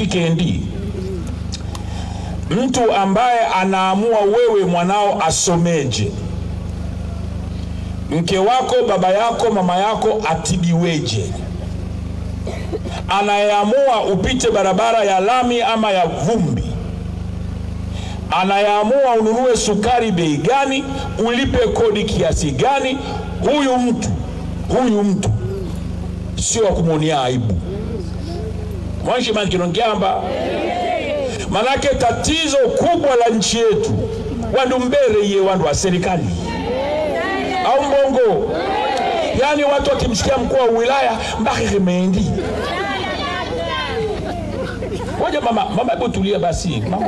mkikendi mtu ambaye anaamua wewe mwanao asomeje. Mke wako baba yako mama yako atibiweje. Anayeamua upite barabara ya lami ama ya vumbi. Anayeamua ununue sukari bei gani ulipe kodi kiasi gani huyu mtu huyu mtu sio wa kumwonea aibu mwanshimankinongyamba manake tatizo kubwa la nchi yetu wandu mbere ye wandu wa serikali. Au mbongo? Yaani watu wakimsikia mkuu wa wilaya kimeendi moja mama mama hebu tulia basi. Mama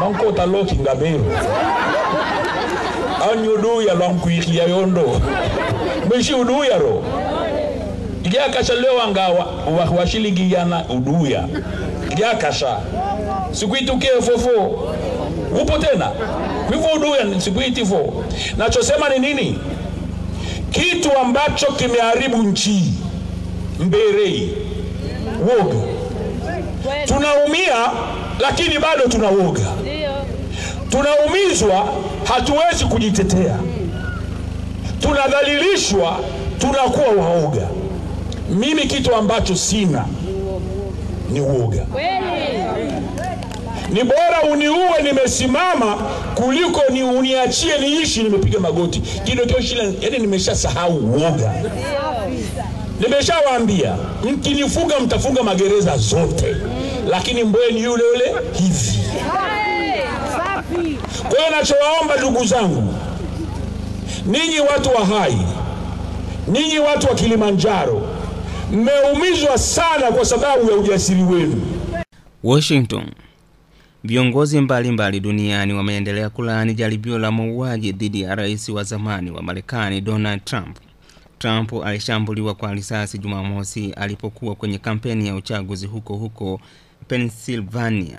mankota loki ngabero anyuduya lwankuikia yondo? Mwishi uduya ro igyakasha lewanga washilingiyana uduya. Igyakasha sikuitukie fofo. Upo tena? Hivyo uduya sikuitifo nachosema ni nini? Kitu ambacho kimeharibu nchi. Mberei woga. Tunaumia lakini bado tunawoga. Tunaumizwa hatuwezi kujitetea. Tunadhalilishwa tunakuwa waoga mimi kitu ambacho sina ni uoga. Ni bora uniue nimesimama kuliko ni uniachie niishi nimepiga magoti. Kidokioshila yani nimeshasahau uoga. Nimeshawaambia mkinifunga mtafunga magereza zote. Lakini mbweni yule yule hivi. Kwa hiyo nachowaomba ndugu zangu ninyi watu wa hai ninyi watu wa kilimanjaro mmeumizwa sana kwa sababu ya ujasiri wenu Washington. Viongozi mbalimbali duniani wameendelea kulaani jaribio la mauaji dhidi ya rais wa zamani wa Marekani Donald Trump. Trump alishambuliwa kwa risasi Jumamosi alipokuwa kwenye kampeni ya uchaguzi huko huko Pennsylvania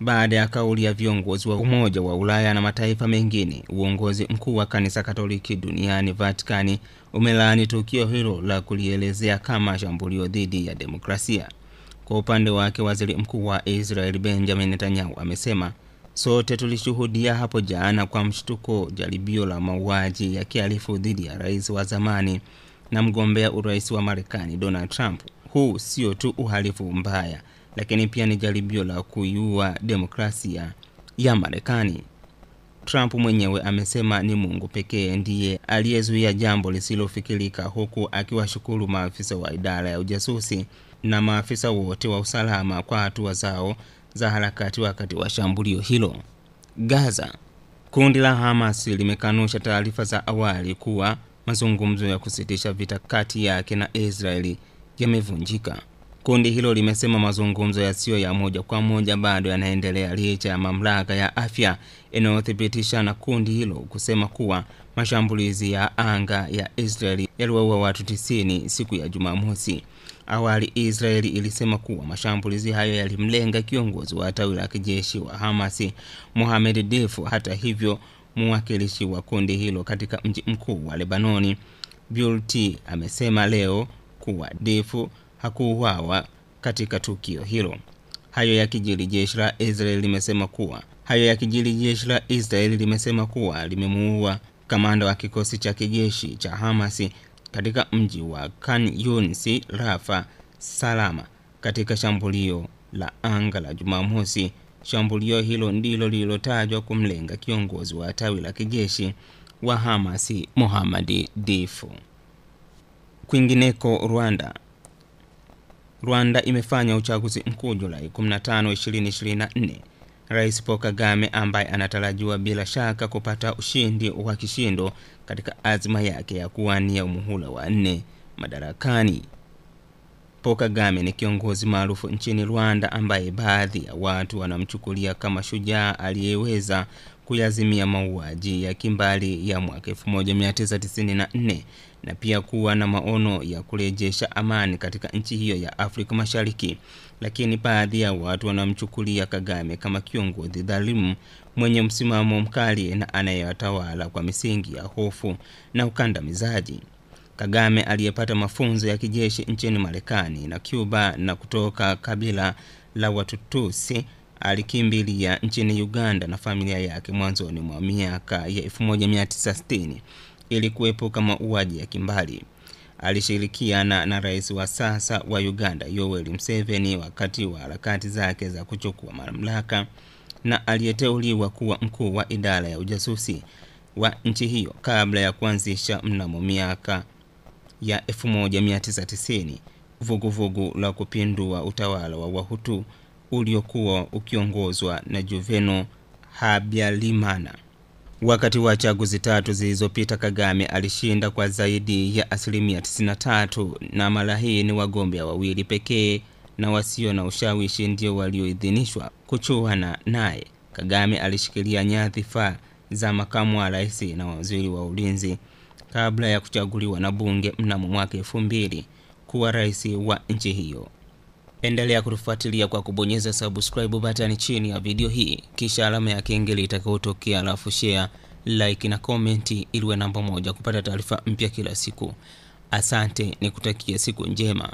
baada ya kauli ya viongozi wa Umoja wa Ulaya na mataifa mengine. Uongozi mkuu wa kanisa Katoliki duniani Vatikani umelaani tukio hilo la kulielezea kama shambulio dhidi ya demokrasia. Kwa upande wake, waziri mkuu wa Israeli Benjamin Netanyahu amesema sote tulishuhudia hapo jana kwa mshtuko jaribio la mauaji ya kihalifu dhidi ya rais wa zamani na mgombea urais wa Marekani Donald Trump. Huu sio tu uhalifu mbaya, lakini pia ni jaribio la kuiua demokrasia ya Marekani. Trump mwenyewe amesema ni Mungu pekee ndiye aliyezuia jambo lisilofikirika, huku akiwashukuru maafisa wa idara ya ujasusi na maafisa wote wa usalama kwa hatua zao za harakati wakati wa shambulio hilo. Gaza. Kundi la Hamas limekanusha taarifa za awali kuwa mazungumzo ya kusitisha vita kati yake na Israeli yamevunjika. Kundi hilo limesema mazungumzo yasiyo ya moja kwa moja bado yanaendelea licha ya mamlaka ya afya inayothibitisha na kundi hilo kusema kuwa mashambulizi ya anga ya Israeli yaliwaua watu 90 siku ya Jumamosi. Awali Israeli ilisema kuwa mashambulizi hayo yalimlenga kiongozi wa tawi la kijeshi wa Hamasi Mohamed Deif. Hata hivyo, mwakilishi wa kundi hilo katika mji mkuu wa Lebanoni Bulti amesema leo kuwa Deif hakuuawa katika tukio hilo. Hayo ya kijili jeshi la israel limesema kuwa hayo ya kijili jeshi la israel limesema kuwa limemuua kamanda wa kikosi cha kijeshi cha Hamasi katika mji wa Khan yunis Rafa salama katika shambulio la anga la Jumamosi. Shambulio hilo ndilo lililotajwa kumlenga kiongozi wa tawi la kijeshi wa Hamasi Mohammad difu Kwingineko, Rwanda Rwanda imefanya uchaguzi mkuu Julai 15, 2024. Rais Paul Kagame ambaye anatarajiwa bila shaka kupata ushindi wa kishindo katika azma yake ya kuwania umuhula wa nne madarakani. Paul Kagame ni kiongozi maarufu nchini Rwanda ambaye baadhi ya watu wanamchukulia kama shujaa aliyeweza kuyazimia mauaji ya kimbali ya mwaka 1994 na pia kuwa na maono ya kurejesha amani katika nchi hiyo ya Afrika Mashariki. Lakini baadhi ya watu wanamchukulia Kagame kama kiongozi dhalimu mwenye msimamo mkali na anayewatawala kwa misingi ya hofu na ukandamizaji. Kagame aliyepata mafunzo ya kijeshi nchini Marekani na Cuba na kutoka kabila la Watutusi alikimbilia nchini Uganda na familia yake mwanzoni mwa miaka ya 1960 ili kuepuka mauaji ya kimbali. Alishirikiana na rais wa sasa wa Uganda Yoweri mseveni wakati wa harakati zake za kuchukua mamlaka na aliyeteuliwa kuwa mkuu wa idara ya ujasusi wa nchi hiyo kabla ya kuanzisha mnamo miaka ya 1990 vuguvugu la kupindua utawala wa Wahutu uliokuwa ukiongozwa na juveno Habyarimana. Wakati wa chaguzi tatu zilizopita, Kagame alishinda kwa zaidi ya asilimia 93, na mara hii ni wagombea wawili pekee na wasio na ushawishi ndio walioidhinishwa kuchuana naye. Kagame alishikilia nyadhifa za makamu wa rais na waziri wa ulinzi kabla ya kuchaguliwa na bunge mnamo mwaka elfu mbili kuwa rais wa nchi hiyo. Endelea kutufuatilia kwa kubonyeza subscribe button chini ya video hii, kisha alama ya kengele itakayotokea, alafu share, like na comment ili uwe namba moja kupata taarifa mpya kila siku. Asante, nikutakia siku njema.